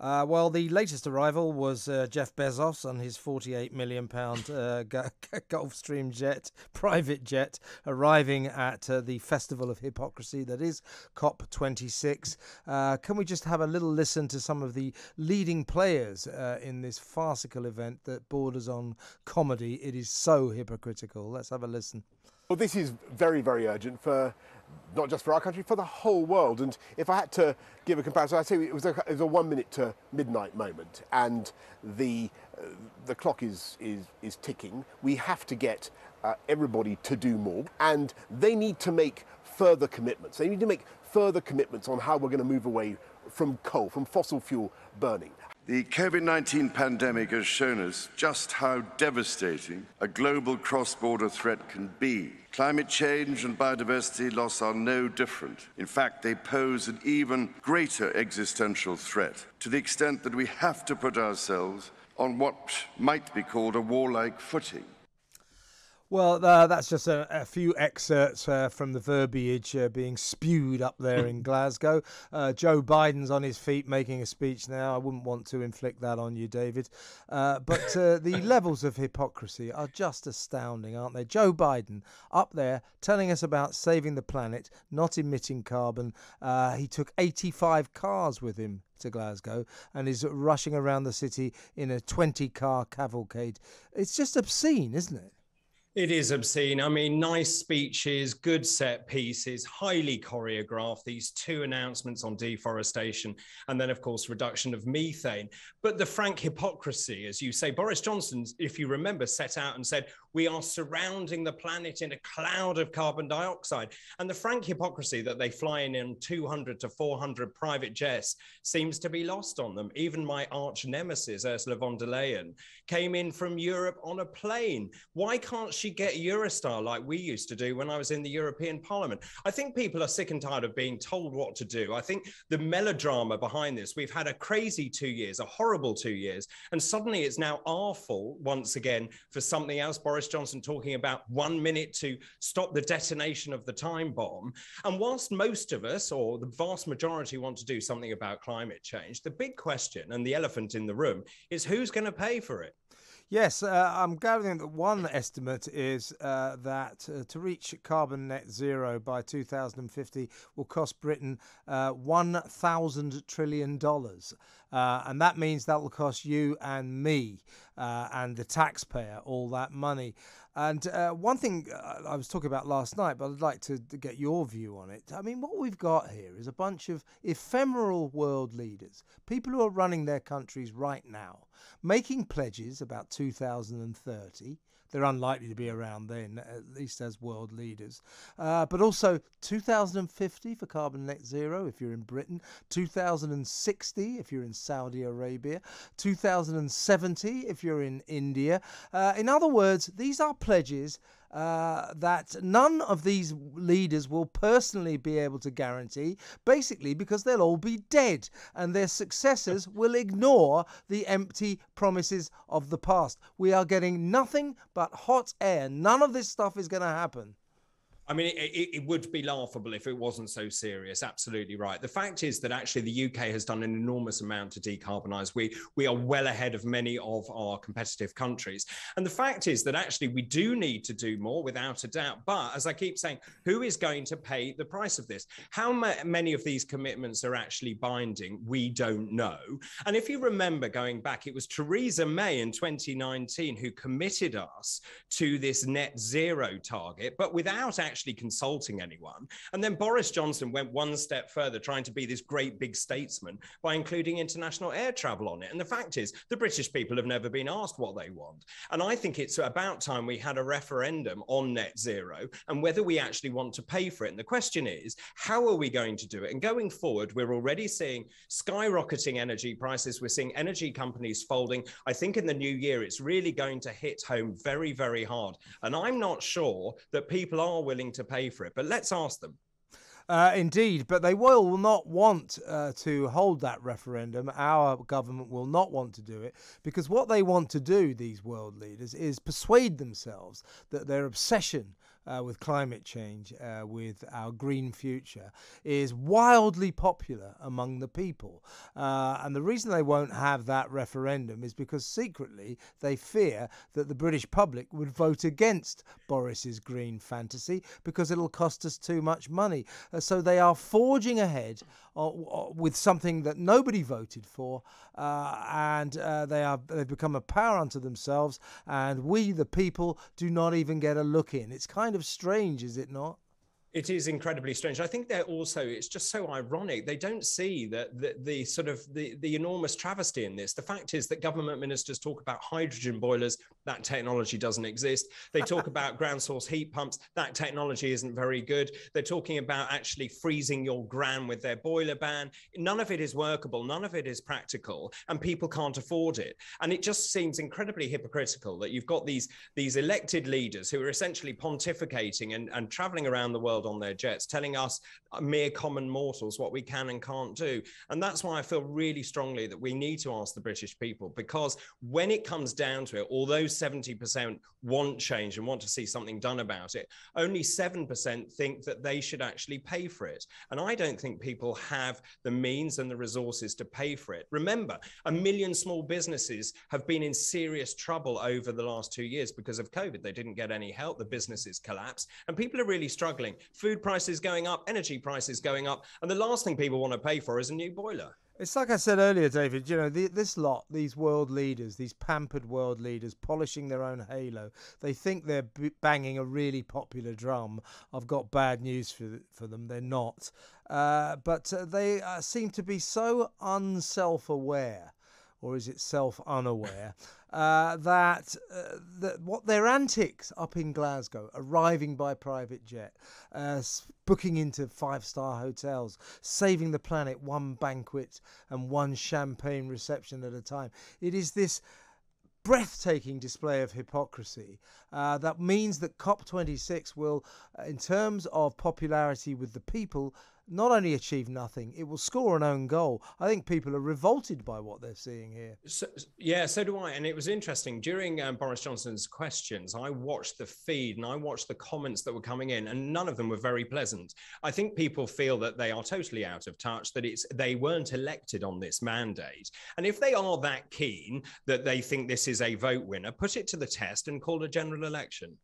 Uh, well, the latest arrival was uh, Jeff Bezos on his 48 million pound uh, Gulfstream jet, private jet, arriving at uh, the festival of hypocrisy that is COP26. Uh, can we just have a little listen to some of the leading players uh, in this farcical event that borders on comedy? It is so hypocritical. Let's have a listen. Well, this is very, very urgent for not just for our country, for the whole world. And if I had to give a comparison, I'd say it was a, it was a one minute to midnight moment, and the uh, the clock is is is ticking. We have to get uh, everybody to do more, and they need to make further commitments. They need to make further commitments on how we're going to move away from coal, from fossil fuel burning, the COVID 19 pandemic has shown us just how devastating a global cross border threat can be. Climate change and biodiversity loss are no different. In fact, they pose an even greater existential threat to the extent that we have to put ourselves on what might be called a warlike footing. Well, uh, that's just a, a few excerpts uh, from the verbiage uh, being spewed up there in Glasgow. Uh, Joe Biden's on his feet making a speech now. I wouldn't want to inflict that on you, David. Uh, but uh, the levels of hypocrisy are just astounding, aren't they? Joe Biden up there telling us about saving the planet, not emitting carbon. he took 85 cars with him to Glasgow and is rushing around the city in a 20 car cavalcade. It's just obscene, isn't it? It is obscene. I mean, nice speeches, good set pieces, highly choreographed, these two announcements on deforestation, and then, of course, reduction of methane. But the frank hypocrisy, as you say, Boris Johnson, if you remember, set out and said, We are surrounding the planet in a cloud of carbon dioxide. And the frank hypocrisy that they fly in in 200 to 400 private jets seems to be lost on them. Even my arch nemesis, Ursula von der Leyen, came in from Europe on a plane. Why can't she? Get Eurostar like we used to do when I was in the European Parliament. I think people are sick and tired of being told what to do. I think the melodrama behind this, we've had a crazy two years, a horrible two years, and suddenly it's now our fault once again for something else. Boris Johnson talking about one minute to stop the detonation of the time bomb. And whilst most of us, or the vast majority, want to do something about climate change, the big question and the elephant in the room is who's going to pay for it? Yes, uh, I'm gathering that one estimate is uh, that uh, to reach carbon net zero by 2050 will cost Britain uh, $1,000 trillion. Uh, and that means that will cost you and me uh, and the taxpayer all that money. And one thing I was talking about last night, but I'd like to, to get your view on it. I mean, what we've got here is a bunch of ephemeral world leaders, people who are running their countries right now, making pledges about 2030. They're unlikely to be around then, at least as world leaders. Uh, but also 2050 for carbon net zero if you're in Britain, 2060 if you're in Saudi Arabia, 2070 if you're in India. Uh, in other words, these are pledges uh, that none of these leaders will personally be able to guarantee, basically because they'll all be dead and their successors will ignore the empty promises of the past. We are getting nothing but hot air. None of this stuff is going to happen. I mean, it, it, would be laughable if it wasn't so serious. Absolutely right. The fact is that actually the UK has done an enormous amount to decarbonise. We we are well ahead of many of our competitive countries. And the fact is that actually we do need to do more, without a doubt. But as I keep saying, who is going to pay the price of this? How ma- many of these commitments are actually binding? We don't know. And if you remember going back, it was Theresa May in 2019 who committed us to this net zero target, but without actually actually consulting anyone. And then Boris Johnson went one step further, trying to be this great big statesman by including international air travel on it. And the fact is, the British people have never been asked what they want. And I think it's about time we had a referendum on net zero and whether we actually want to pay for it. And the question is, how are we going to do it? And going forward, we're already seeing skyrocketing energy prices. We're seeing energy companies folding. I think in the new year, it's really going to hit home very, very hard. And I'm not sure that people are willing willing to pay for it. But let's ask them. Uh, indeed, but they will not want uh, to hold that referendum. Our government will not want to do it because what they want to do, these world leaders, is persuade themselves that their obsession uh, with climate change, uh, with our green future, is wildly popular among the people. Uh, and the reason they won't have that referendum is because secretly they fear that the British public would vote against Boris's green fantasy because it'll cost us too much money. Uh, so they are forging ahead uh, with something that nobody voted for, uh, and uh, they are they've become a power unto themselves, and we, the people, do not even get a look in. It's kind of strange, is it not? It is incredibly strange. I think they're also, it's just so ironic. They don't see that the, the, sort of the, the enormous travesty in this. The fact is that government ministers talk about hydrogen boilers. That technology doesn't exist. They talk about ground source heat pumps. That technology isn't very good. They're talking about actually freezing your gran with their boiler ban. None of it is workable. None of it is practical and people can't afford it. And it just seems incredibly hypocritical that you've got these, these elected leaders who are essentially pontificating and, and traveling around the world on their jets, telling us uh, mere common mortals what we can and can't do. And that's why I feel really strongly that we need to ask the British people because when it comes down to it, although 70% want change and want to see something done about it, only 7% think that they should actually pay for it. And I don't think people have the means and the resources to pay for it. Remember, a million small businesses have been in serious trouble over the last two years because of COVID. They didn't get any help, the businesses collapsed, and people are really struggling food prices going up, energy prices going up, and the last thing people want to pay for is a new boiler. It's like I said earlier, David. You know, the, this lot, these world leaders, these pampered world leaders, polishing their own halo. They think they're b- banging a really popular drum. I've got bad news for for them. They're not, uh, but uh, they uh, seem to be so unself-aware, or is it self-unaware? uh, that, uh, that what their antics up in Glasgow, arriving by private jet, uh, booking into five star hotels, saving the planet one banquet and one champagne reception at a time. It is this breathtaking display of hypocrisy uh, that means that COP26 will, uh, in terms of popularity with the people, not only achieve nothing, it will score an own goal. I think people are revolted by what they're seeing here. So, yeah, so do I. And it was interesting during um, Boris Johnson's questions. I watched the feed and I watched the comments that were coming in, and none of them were very pleasant. I think people feel that they are totally out of touch, that it's they weren't elected on this mandate, and if they are that keen that they think this is a vote winner, put it to the test and call a general election.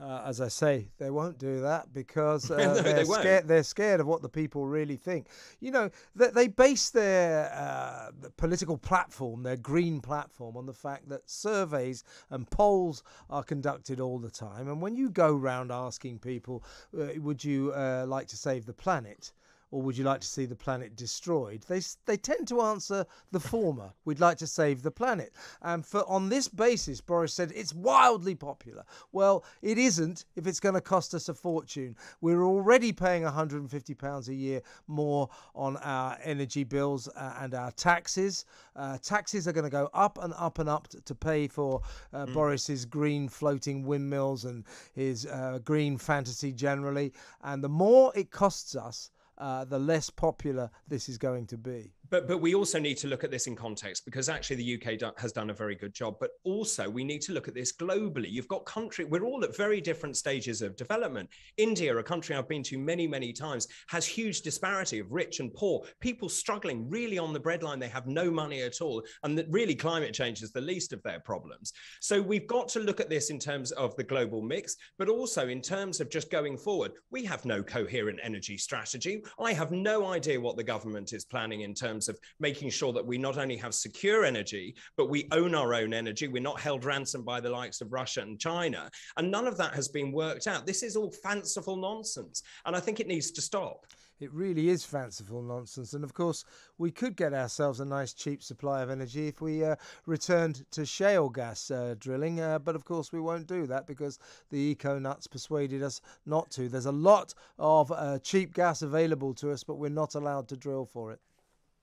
Uh, as I say, they won't do that because uh, no, they're, they scared, they're scared of what the people really think. You know, they, they base their uh, political platform, their green platform, on the fact that surveys and polls are conducted all the time. And when you go round asking people, uh, would you uh, like to save the planet? Or would you like to see the planet destroyed? They, they tend to answer the former. We'd like to save the planet. And for on this basis, Boris said it's wildly popular. Well, it isn't if it's going to cost us a fortune. We're already paying £150 a year more on our energy bills uh, and our taxes. Uh, taxes are going to go up and up and up to, to pay for uh, mm. Boris's green floating windmills and his uh, green fantasy generally. And the more it costs us, uh, the less popular this is going to be but but we also need to look at this in context because actually the UK do, has done a very good job. But also we need to look at this globally. You've got country. We're all at very different stages of development. India, a country I've been to many many times, has huge disparity of rich and poor. People struggling really on the breadline. They have no money at all, and that really climate change is the least of their problems. So we've got to look at this in terms of the global mix, but also in terms of just going forward. We have no coherent energy strategy. I have no idea what the government is planning in terms terms of making sure that we not only have secure energy, but we own our own energy. We're not held ransom by the likes of Russia and China. And none of that has been worked out. This is all fanciful nonsense. And I think it needs to stop. It really is fanciful nonsense. And of course, we could get ourselves a nice cheap supply of energy if we uh, returned to shale gas uh, drilling. Uh, but of course, we won't do that because the eco nuts persuaded us not to. There's a lot of uh, cheap gas available to us, but we're not allowed to drill for it.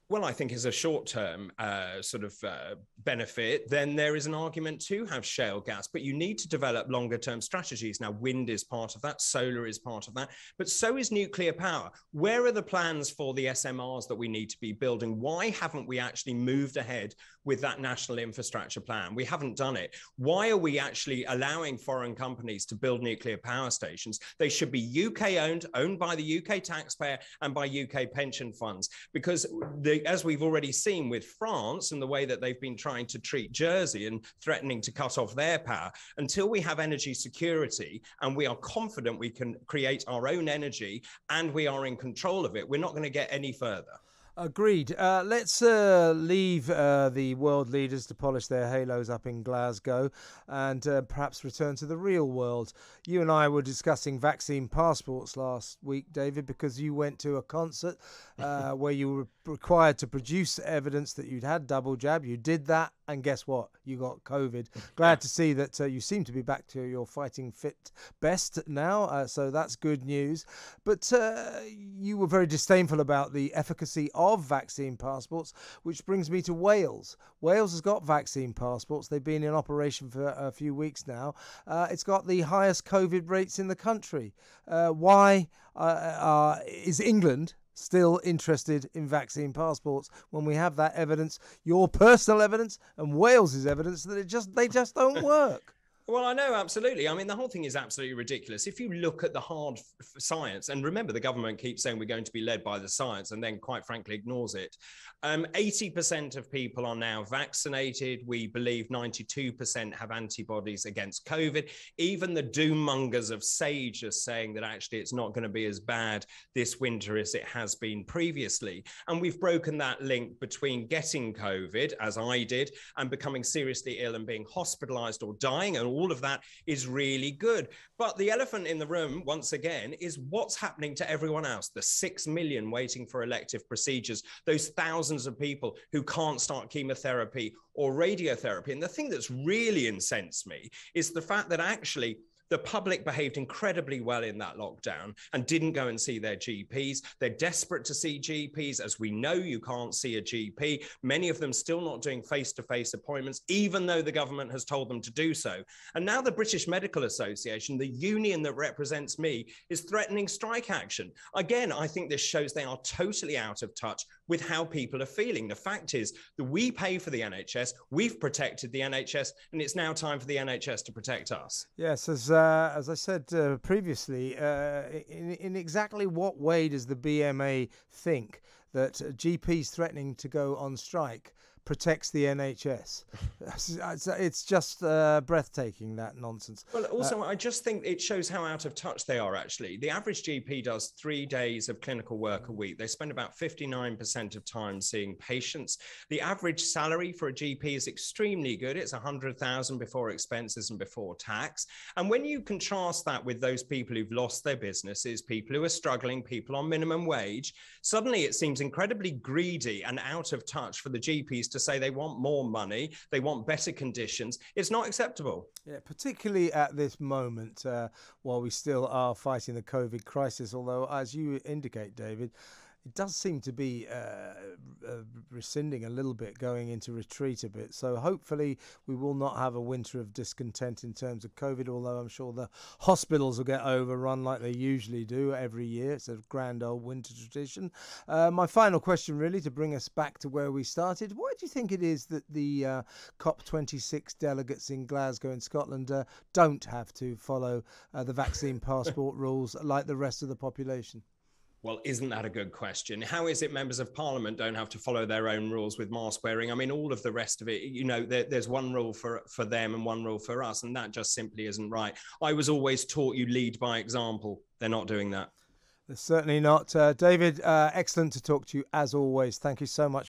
Well, I think as a short term uh, sort of uh, benefit, then there is an argument to have shale gas, but you need to develop longer term strategies. Now, wind is part of that, solar is part of that, but so is nuclear power. Where are the plans for the SMRs that we need to be building? Why haven't we actually moved ahead with that national infrastructure plan? We haven't done it. Why are we actually allowing foreign companies to build nuclear power stations? They should be UK owned, owned by the UK taxpayer and by UK pension funds, because the as we've already seen with France and the way that they've been trying to treat Jersey and threatening to cut off their power, until we have energy security and we are confident we can create our own energy and we are in control of it, we're not going to get any further. Agreed. Uh, let's uh, leave uh, the world leaders to polish their halos up in Glasgow and uh, perhaps return to the real world. You and I were discussing vaccine passports last week, David, because you went to a concert uh, where you were required to produce evidence that you'd had double jab. You did that, and guess what? You got COVID. Glad to see that uh, you seem to be back to your fighting fit best now, so that's good news. But you were very disdainful about the efficacy of of vaccine passports, which brings me to Wales. Wales has got vaccine passports. They've been in operation for a few weeks now. Uh, it's got the highest COVID rates in the country. Uh, why uh, uh is England still interested in vaccine passports when we have that evidence, your personal evidence and Wales's evidence that it just they just don't work? Well, I know, absolutely. I mean, the whole thing is absolutely ridiculous. If you look at the hard f- science, and remember, the government keeps saying we're going to be led by the science and then, quite frankly, ignores it. Um, 80% of people are now vaccinated. We believe 92% have antibodies against COVID. Even the doom mongers of SAGE are saying that actually it's not going to be as bad this winter as it has been previously. And we've broken that link between getting COVID, as I did, and becoming seriously ill and being hospitalized or dying. And all of that is really good. But the elephant in the room, once again, is what's happening to everyone else the six million waiting for elective procedures, those thousands of people who can't start chemotherapy or radiotherapy. And the thing that's really incensed me is the fact that actually the public behaved incredibly well in that lockdown and didn't go and see their GPs. They're desperate to see GPs. As we know, you can't see a GP. Many of them still not doing face to face appointments, even though the government has told them to do so. And now the British Medical Association, the union that represents me, is threatening strike action. Again, I think this shows they are totally out of touch with how people are feeling. The fact is that we pay for the NHS, we've protected the NHS, and it's now time for the NHS to protect us. Yes, as uh, as I said uh, previously, uh, in, in exactly what way does the BMA think that GPs threatening to go on strike protects the NHS. it's just uh, breathtaking that nonsense. Well, also, uh, I just think it shows how out of touch they are. Actually, the average GP does three days of clinical work a week. They spend about fifty-nine percent of time seeing patients. The average salary for a GP is extremely good. It's a hundred thousand before expenses and before tax. And when you contrast that with those people who've lost their businesses, people who are struggling, people on minimum wage, suddenly it seems incredibly greedy and out of touch for the GPs to to say they want more money, they want better conditions. It's not acceptable. Yeah, particularly at this moment uh, while we still are fighting the COVID crisis. Although, as you indicate, David, it does seem to be uh, uh, rescinding a little bit, going into retreat a bit. So hopefully we will not have a winter of discontent in terms of COVID. Although I'm sure the hospitals will get overrun like they usually do every year. It's a grand old winter tradition. Uh, my final question, really, to bring us back to where we started. Why do you think it is that the uh, COP26 delegates in Glasgow in Scotland uh, don't have to follow uh, the vaccine passport rules like the rest of the population? Well, isn't that a good question? How is it members of parliament don't have to follow their own rules with mask wearing? I mean, all of the rest of it, you know, there, there's one rule for, for them and one rule for us, and that just simply isn't right. I was always taught you lead by example. They're not doing that. Certainly not. Uh, David, uh, excellent to talk to you as always. Thank you so much.